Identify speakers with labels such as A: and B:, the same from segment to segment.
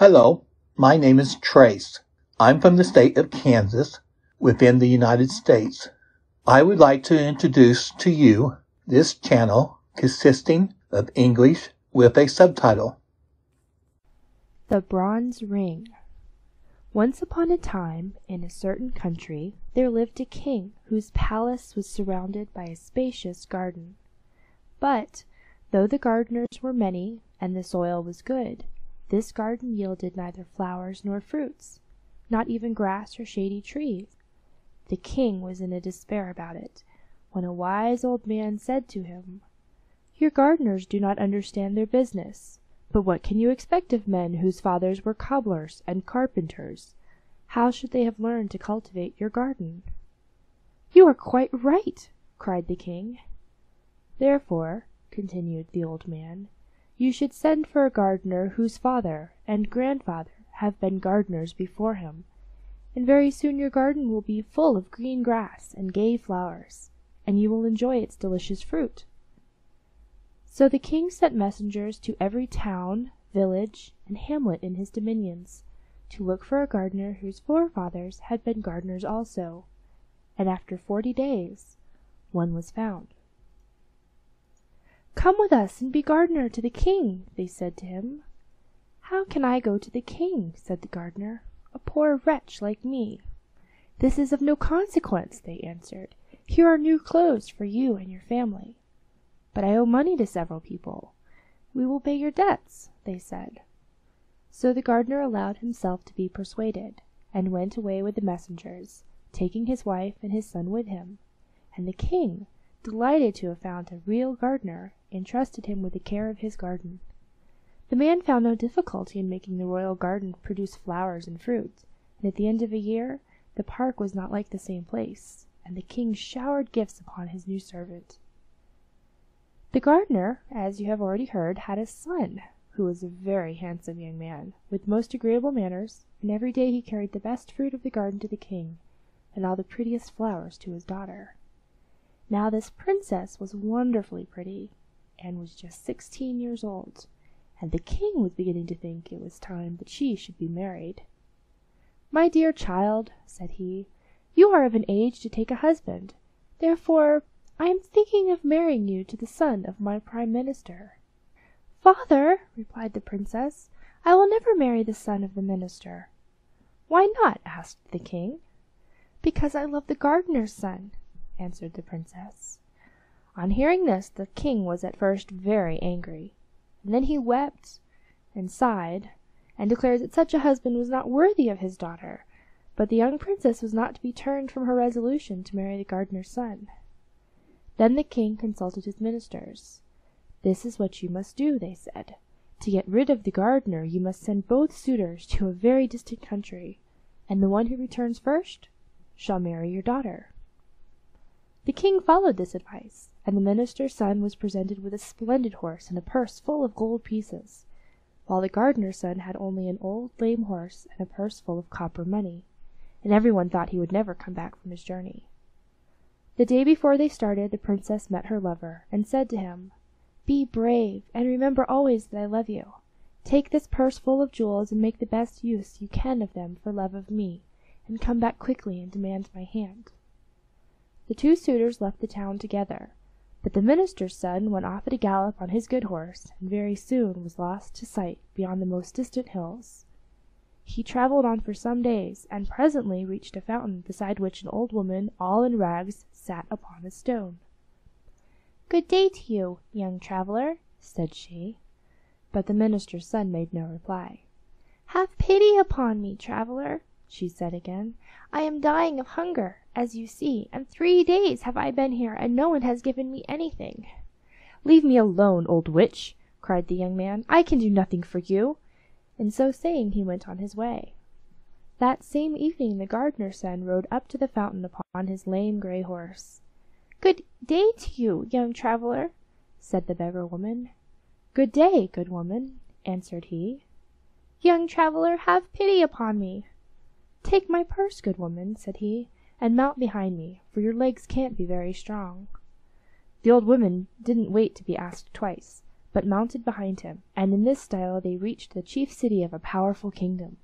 A: Hello, my name is Trace. I'm from the state of Kansas within the United States. I would like to introduce to you this channel consisting of English with a subtitle.
B: The Bronze Ring Once upon a time, in a certain country, there lived a king whose palace was surrounded by a spacious garden. But, though the gardeners were many, and the soil was good, this garden yielded neither flowers nor fruits, not even grass or shady trees. The king was in a despair about it, when a wise old man said to him, Your gardeners do not understand their business. But what can you expect of men whose fathers were cobblers and carpenters? How should they have learned to cultivate your garden? You are quite right, cried the king. Therefore, continued the old man, you should send for a gardener whose father and grandfather have been gardeners before him, and very soon your garden will be full of green grass and gay flowers, and you will enjoy its delicious fruit. So the king sent messengers to every town, village, and hamlet in his dominions, to look for a gardener whose forefathers had been gardeners also, and after forty days one was found. "Come with us and be gardener to the king," they said to him. "How can I go to the king?" said the gardener, "a poor wretch like me." "This is of no consequence," they answered. "Here are new clothes for you and your family." "But I owe money to several people." "We will pay your debts," they said. So the gardener allowed himself to be persuaded, and went away with the messengers, taking his wife and his son with him, and the king delighted to have found a real gardener, entrusted him with the care of his garden. The man found no difficulty in making the royal garden produce flowers and fruit, and at the end of a year the park was not like the same place, and the king showered gifts upon his new servant. The gardener, as you have already heard, had a son, who was a very handsome young man, with most agreeable manners, and every day he carried the best fruit of the garden to the king, and all the prettiest flowers to his daughter. Now this princess was wonderfully pretty, and was just sixteen years old, and the king was beginning to think it was time that she should be married. "My dear child," said he, "you are of an age to take a husband, therefore I am thinking of marrying you to the son of my prime minister." "Father," replied the princess, "I will never marry the son of the minister." "Why not?" asked the king. "Because I love the gardener's son answered the princess. On hearing this the king was at first very angry, and then he wept and sighed, and declared that such a husband was not worthy of his daughter, but the young princess was not to be turned from her resolution to marry the gardener's son. Then the king consulted his ministers. "This is what you must do," they said. "To get rid of the gardener you must send both suitors to a very distant country, and the one who returns first shall marry your daughter." The king followed this advice, and the minister's son was presented with a splendid horse and a purse full of gold pieces, while the gardener's son had only an old lame horse and a purse full of copper money, and everyone thought he would never come back from his journey. The day before they started the princess met her lover, and said to him, "Be brave, and remember always that I love you. Take this purse full of jewels and make the best use you can of them for love of me, and come back quickly and demand my hand." The two suitors left the town together, but the minister's son went off at a gallop on his good horse, and very soon was lost to sight beyond the most distant hills. He travelled on for some days, and presently reached a fountain beside which an old woman all in rags sat upon a stone. "Good day to you, young traveller," said she. But the minister's son made no reply. "Have pity upon me, traveller," she said again. "I am dying of hunger as you see, and three days have I been here, and no one has given me anything." "Leave me alone, old witch!" cried the young man. "I can do nothing for you." And so saying he went on his way. That same evening the gardener's son rode up to the fountain upon his lame gray horse. "Good day to you, young traveller," said the beggar woman. "Good day, good woman," answered he. "Young traveller, have pity upon me." "Take my purse, good woman," said he and mount behind me, for your legs can't be very strong." The old woman didn't wait to be asked twice, but mounted behind him, and in this style they reached the chief city of a powerful kingdom.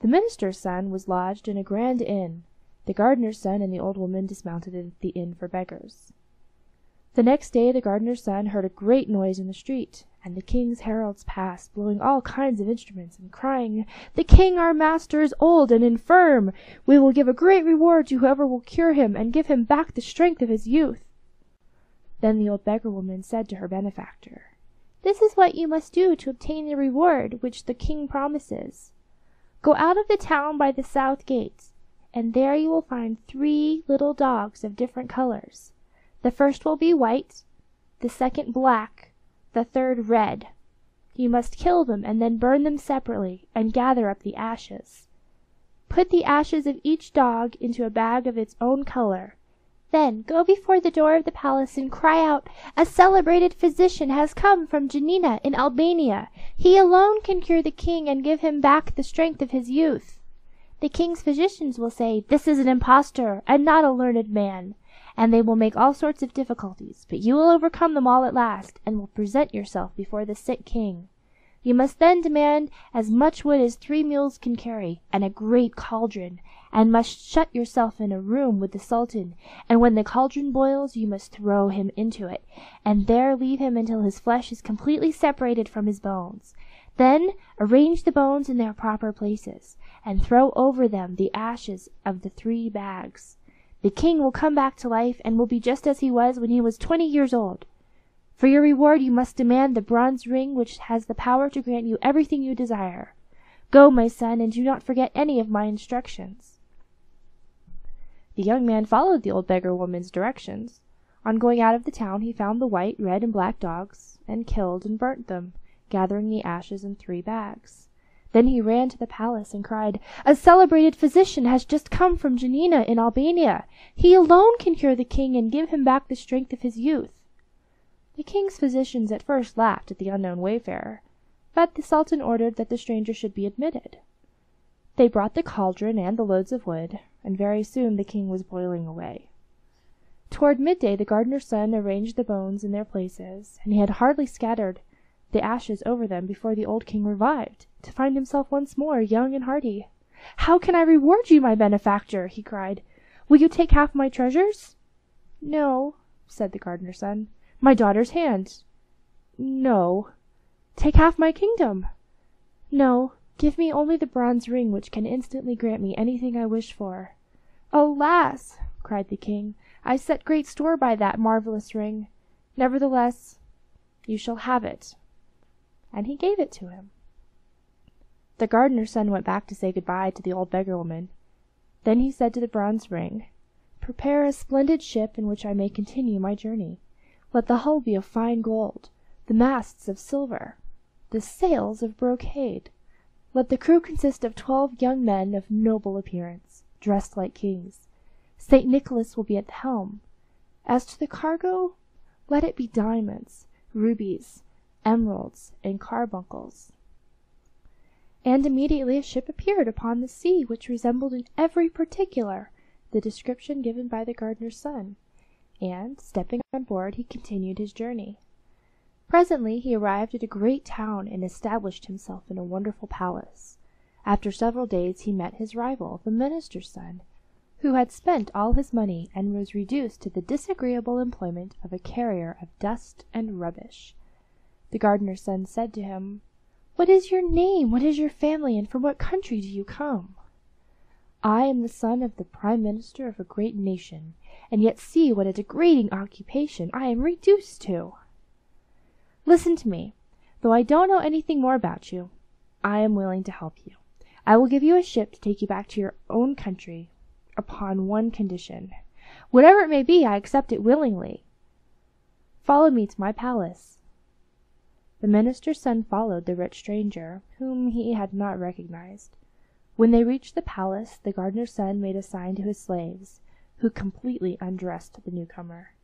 B: The minister's son was lodged in a grand inn. The gardener's son and the old woman dismounted at the inn for beggars. The next day the gardener's son heard a great noise in the street, and the king's heralds passed, blowing all kinds of instruments, and crying, The king our master is old and infirm. We will give a great reward to whoever will cure him, and give him back the strength of his youth. Then the old beggar woman said to her benefactor, This is what you must do to obtain the reward which the king promises. Go out of the town by the south gate, and there you will find three little dogs of different colors. The first will be white, the second black, the third red. You must kill them and then burn them separately, and gather up the ashes. Put the ashes of each dog into a bag of its own color. Then go before the door of the palace and cry out, A celebrated physician has come from Janina in Albania. He alone can cure the king and give him back the strength of his youth. The king's physicians will say, This is an impostor, and not a learned man and they will make all sorts of difficulties, but you will overcome them all at last, and will present yourself before the sick king. You must then demand as much wood as three mules can carry, and a great cauldron, and must shut yourself in a room with the sultan, and when the cauldron boils you must throw him into it, and there leave him until his flesh is completely separated from his bones. Then arrange the bones in their proper places, and throw over them the ashes of the three bags. The king will come back to life and will be just as he was when he was twenty years old. For your reward you must demand the bronze ring which has the power to grant you everything you desire. Go, my son, and do not forget any of my instructions." The young man followed the old beggar woman's directions. On going out of the town he found the white, red, and black dogs, and killed and burnt them, gathering the ashes in three bags. Then he ran to the palace and cried, A celebrated physician has just come from Janina in Albania. He alone can cure the king and give him back the strength of his youth. The king's physicians at first laughed at the unknown wayfarer, but the sultan ordered that the stranger should be admitted. They brought the cauldron and the loads of wood, and very soon the king was boiling away. Toward midday the gardener's son arranged the bones in their places, and he had hardly scattered the ashes over them before the old king revived to find himself once more young and hearty. "How can I reward you, my benefactor?" he cried. "Will you take half my treasures?" "No," said the gardener's son. "My daughter's hand?" "No." "Take half my kingdom?" "No. Give me only the bronze ring which can instantly grant me anything I wish for." "Alas!" cried the king, "I set great store by that marvellous ring. Nevertheless, you shall have it." And he gave it to him. The gardener's son went back to say good bye to the old beggar woman. Then he said to the bronze ring, "Prepare a splendid ship in which I may continue my journey. Let the hull be of fine gold, the masts of silver, the sails of brocade. Let the crew consist of twelve young men of noble appearance, dressed like kings. St. Nicholas will be at the helm. As to the cargo, let it be diamonds, rubies, emeralds, and carbuncles. And immediately a ship appeared upon the sea which resembled in every particular the description given by the gardener's son, and, stepping on board, he continued his journey. Presently he arrived at a great town and established himself in a wonderful palace. After several days he met his rival, the minister's son, who had spent all his money and was reduced to the disagreeable employment of a carrier of dust and rubbish. The gardener's son said to him what is your name? What is your family? And from what country do you come?" "I am the son of the prime minister of a great nation, and yet see what a degrading occupation I am reduced to." "Listen to me. Though I don't know anything more about you, I am willing to help you. I will give you a ship to take you back to your own country upon one condition. Whatever it may be, I accept it willingly. Follow me to my palace. The minister's son followed the rich stranger, whom he had not recognized. When they reached the palace, the gardener's son made a sign to his slaves, who completely undressed the newcomer.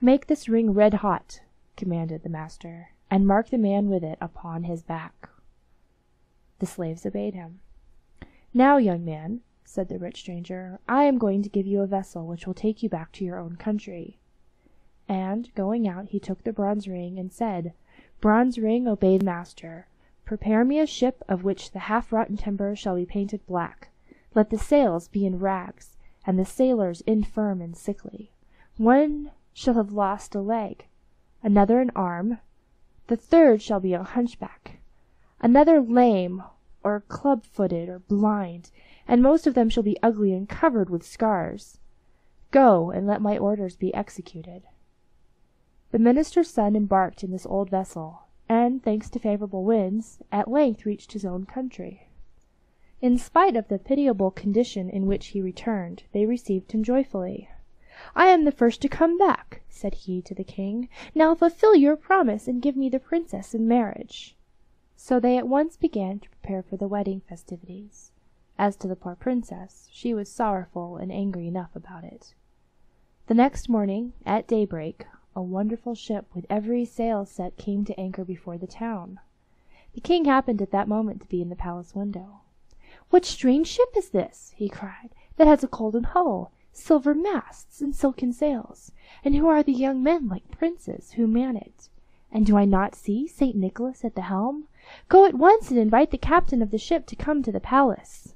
B: "Make this ring red hot," commanded the master, "and mark the man with it upon his back." The slaves obeyed him. "Now, young man," said the rich stranger, "I am going to give you a vessel which will take you back to your own country." And, going out, he took the bronze ring and said Bronze Ring obeyed master. Prepare me a ship of which the half rotten timbers shall be painted black. Let the sails be in rags, and the sailors infirm and sickly. One shall have lost a leg, another an arm, the third shall be a hunchback, another lame, or club footed, or blind, and most of them shall be ugly and covered with scars. Go, and let my orders be executed." The minister's son embarked in this old vessel, and, thanks to favorable winds, at length reached his own country. In spite of the pitiable condition in which he returned, they received him joyfully. "I am the first to come back," said he to the king. "Now fulfil your promise and give me the princess in marriage." So they at once began to prepare for the wedding festivities. As to the poor princess, she was sorrowful and angry enough about it. The next morning, at daybreak a wonderful ship with every sail set came to anchor before the town. The king happened at that moment to be in the palace window. "What strange ship is this," he cried, "that has a golden hull, silver masts, and silken sails? And who are the young men like princes who man it? And do I not see St. Nicholas at the helm? Go at once and invite the captain of the ship to come to the palace."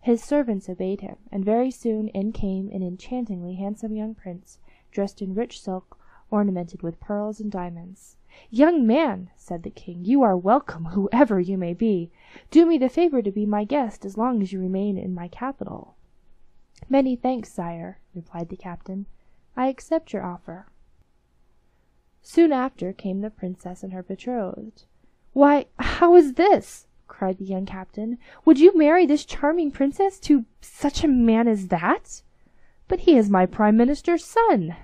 B: His servants obeyed him, and very soon in came an enchantingly handsome young prince, dressed in rich silk ornamented with pearls and diamonds. "Young man," said the king, "you are welcome, whoever you may be. Do me the favor to be my guest as long as you remain in my capital." "Many thanks, sire," replied the captain. "I accept your offer." Soon after came the princess and her betrothed. "Why, how is this?" cried the young captain. "Would you marry this charming princess to such a man as that? But he is my prime minister's son.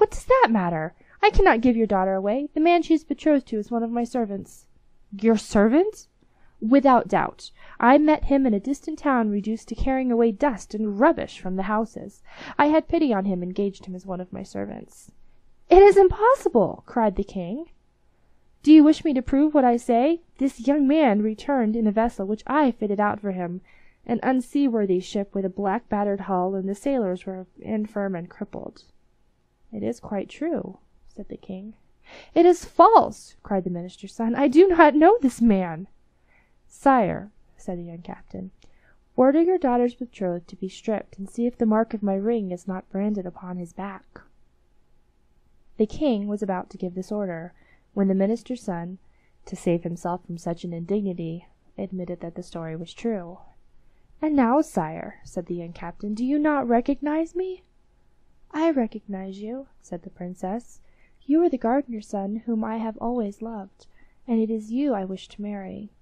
B: What does that matter? I cannot give your daughter away. The man she is betrothed to is one of my servants." "Your servant?" "Without doubt. I met him in a distant town reduced to carrying away dust and rubbish from the houses. I had pity on him and engaged him as one of my servants." "It is impossible!" cried the king. "Do you wish me to prove what I say? This young man returned in a vessel which I fitted out for him, an unseaworthy ship with a black battered hull, and the sailors were infirm and crippled. "It is quite true," said the king. "It is false!" cried the minister's son. "I do not know this man." "Sire," said the young captain, "order your daughter's betrothed to be stripped, and see if the mark of my ring is not branded upon his back." The king was about to give this order, when the minister's son, to save himself from such an indignity, admitted that the story was true. "And now, sire," said the young captain, "do you not recognize me?" "I recognize you," said the princess. "You are the gardener's son whom I have always loved, and it is you I wish to marry."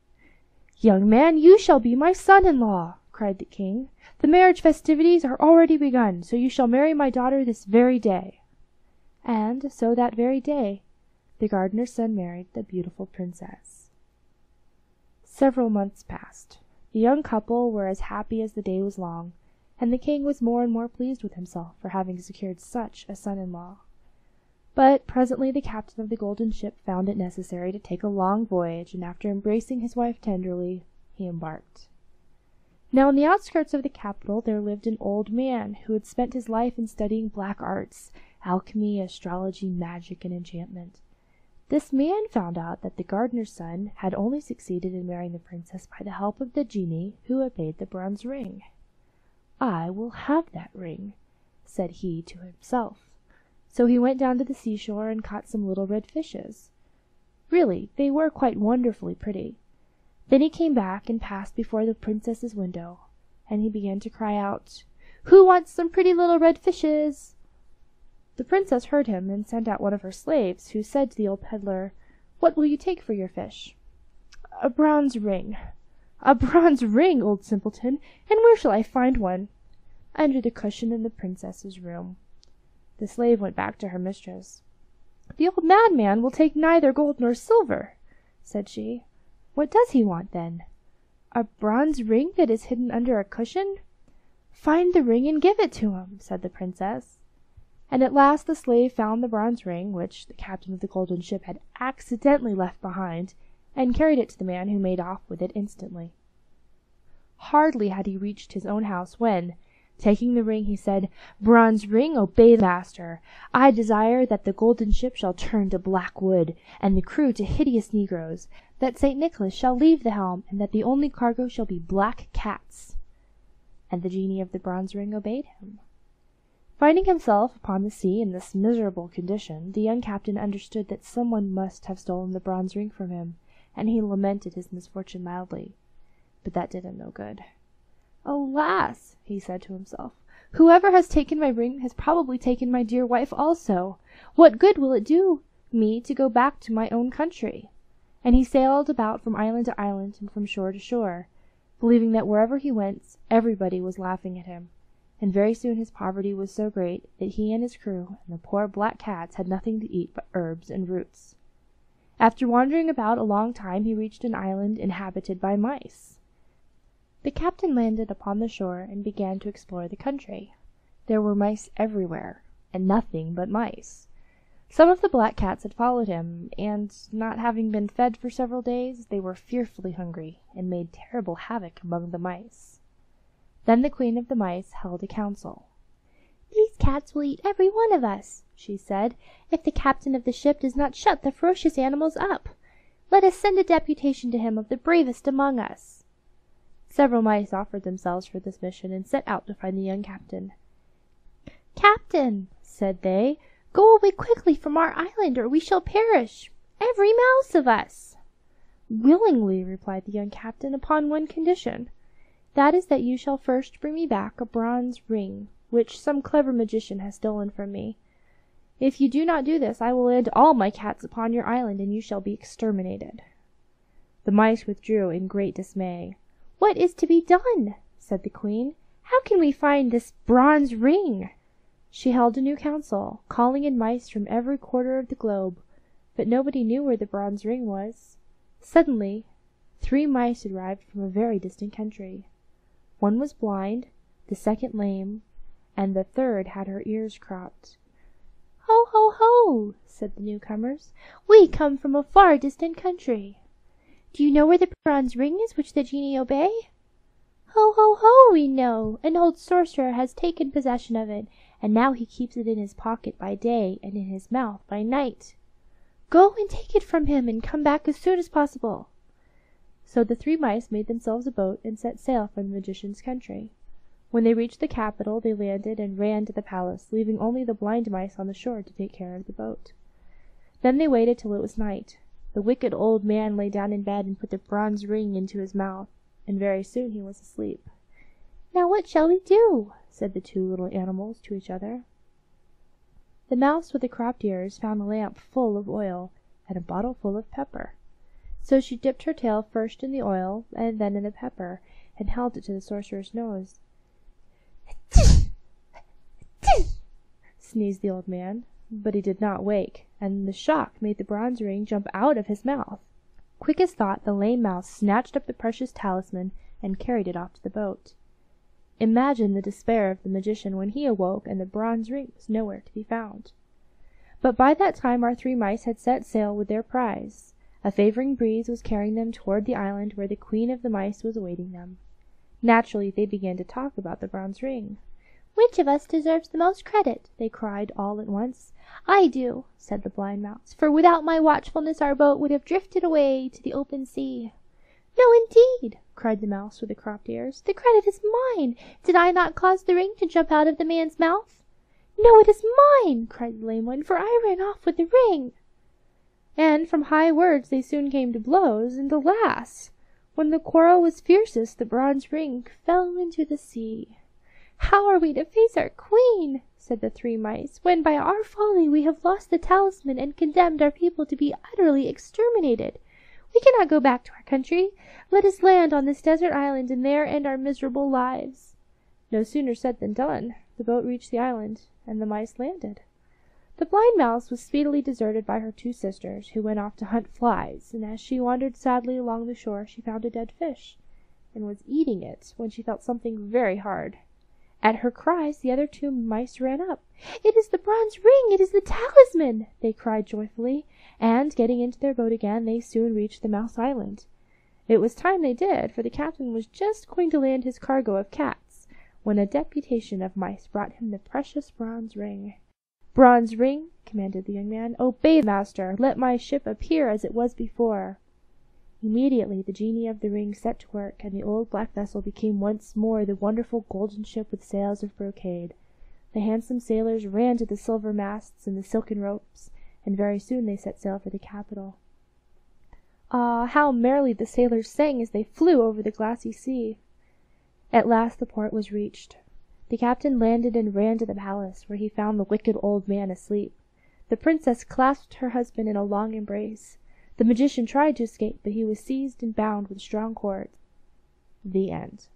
B: "Young man, you shall be my son in law!" cried the king. "The marriage festivities are already begun, so you shall marry my daughter this very day." And so that very day the gardener's son married the beautiful princess. Several months passed. The young couple were as happy as the day was long and the king was more and more pleased with himself for having secured such a son in law. But presently the captain of the golden ship found it necessary to take a long voyage, and after embracing his wife tenderly, he embarked. Now in the outskirts of the capital there lived an old man who had spent his life in studying black arts, alchemy, astrology, magic, and enchantment. This man found out that the gardener's son had only succeeded in marrying the princess by the help of the genie who obeyed the bronze ring. "I will have that ring," said he to himself. So he went down to the seashore and caught some little red fishes. Really, they were quite wonderfully pretty. Then he came back and passed before the princess's window, and he began to cry out, "Who wants some pretty little red fishes?" The princess heard him and sent out one of her slaves, who said to the old peddler, "What will you take for your fish?" "A bronze ring." "A bronze ring, old simpleton! And where shall I find one?" "Under the cushion in the princess's room." The slave went back to her mistress. "The old madman will take neither gold nor silver," said she. "What does he want, then?" "A bronze ring that is hidden under a cushion." "Find the ring and give it to him," said the princess. And at last the slave found the bronze ring, which the captain of the golden ship had accidentally left behind and carried it to the man who made off with it instantly. Hardly had he reached his own house when, Taking the ring, he said, "Bronze ring, obey the master. I desire that the golden ship shall turn to black wood, and the crew to hideous negroes; that St. Nicholas shall leave the helm, and that the only cargo shall be black cats." And the genie of the bronze ring obeyed him. Finding himself upon the sea in this miserable condition, the young captain understood that some one must have stolen the bronze ring from him, and he lamented his misfortune mildly. But that did him no good. "Alas!" he said to himself, "whoever has taken my ring has probably taken my dear wife also. What good will it do me to go back to my own country?" And he sailed about from island to island and from shore to shore, believing that wherever he went everybody was laughing at him, and very soon his poverty was so great that he and his crew and the poor black cats had nothing to eat but herbs and roots. After wandering about a long time he reached an island inhabited by mice. The captain landed upon the shore and began to explore the country. There were mice everywhere, and nothing but mice. Some of the black cats had followed him, and, not having been fed for several days, they were fearfully hungry, and made terrible havoc among the mice. Then the queen of the mice held a council. "These cats will eat every one of us," she said, "if the captain of the ship does not shut the ferocious animals up. Let us send a deputation to him of the bravest among us. Several mice offered themselves for this mission, and set out to find the young captain. "Captain," said they, "go away quickly from our island, or we shall perish, every mouse of us." "Willingly," replied the young captain, "upon one condition. That is that you shall first bring me back a bronze ring, which some clever magician has stolen from me. If you do not do this, I will land all my cats upon your island, and you shall be exterminated." The mice withdrew in great dismay. "What is to be done?" said the queen. "How can we find this bronze ring?" She held a new council, calling in mice from every quarter of the globe, but nobody knew where the bronze ring was. Suddenly three mice arrived from a very distant country. One was blind, the second lame, and the third had her ears cropped. "Ho, ho, ho!" said the newcomers. "We come from a far distant country. Do you know where the bronze ring is which the genie obey?" "Ho, ho, ho! we know. An old sorcerer has taken possession of it, and now he keeps it in his pocket by day and in his mouth by night. Go and take it from him, and come back as soon as possible." So the three mice made themselves a boat and set sail for the magician's country. When they reached the capital they landed and ran to the palace, leaving only the blind mice on the shore to take care of the boat. Then they waited till it was night. The wicked old man lay down in bed and put the bronze ring into his mouth, and very soon he was asleep. "Now what shall we do?" said the two little animals to each other. The mouse with the cropped ears found a lamp full of oil and a bottle full of pepper. So she dipped her tail first in the oil and then in the pepper, and held it to the sorcerer's nose. Sneezed the old man but he did not wake, and the shock made the bronze ring jump out of his mouth. Quick as thought the lame mouse snatched up the precious talisman and carried it off to the boat. Imagine the despair of the magician when he awoke and the bronze ring was nowhere to be found. But by that time our three mice had set sail with their prize. A favoring breeze was carrying them toward the island where the queen of the mice was awaiting them. Naturally they began to talk about the bronze ring. "Which of us deserves the most credit?" they cried all at once. "I do," said the blind mouse, "for without my watchfulness our boat would have drifted away to the open sea." "No, indeed!" cried the mouse with the cropped ears. "The credit is mine. Did I not cause the ring to jump out of the man's mouth?" "No, it is mine!" cried the lame one, "for I ran off with the ring." And from high words they soon came to blows, and alas! When the quarrel was fiercest the bronze ring fell into the sea. "How are we to face our queen?" said the three mice, "when by our folly we have lost the talisman and condemned our people to be utterly exterminated? We cannot go back to our country. Let us land on this desert island and there end our miserable lives." No sooner said than done. The boat reached the island, and the mice landed. The blind mouse was speedily deserted by her two sisters, who went off to hunt flies, and as she wandered sadly along the shore she found a dead fish, and was eating it when she felt something very hard. At her cries the other two mice ran up. "It is the bronze ring! It is the talisman!" they cried joyfully, and, getting into their boat again, they soon reached the Mouse Island. It was time they did, for the captain was just going to land his cargo of cats, when a deputation of mice brought him the precious bronze ring. "Bronze ring," commanded the young man, "obey master! Let my ship appear as it was before." Immediately the genie of the ring set to work, and the old black vessel became once more the wonderful golden ship with sails of brocade. The handsome sailors ran to the silver masts and the silken ropes, and very soon they set sail for the capital. Ah, how merrily the sailors sang as they flew over the glassy sea! At last the port was reached. The captain landed and ran to the palace, where he found the wicked old man asleep. The princess clasped her husband in a long embrace. The magician tried to escape, but he was seized and bound with strong cords. The End.